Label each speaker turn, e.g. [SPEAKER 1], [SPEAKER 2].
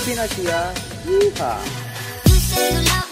[SPEAKER 1] Kopi you siya. Yeehaw!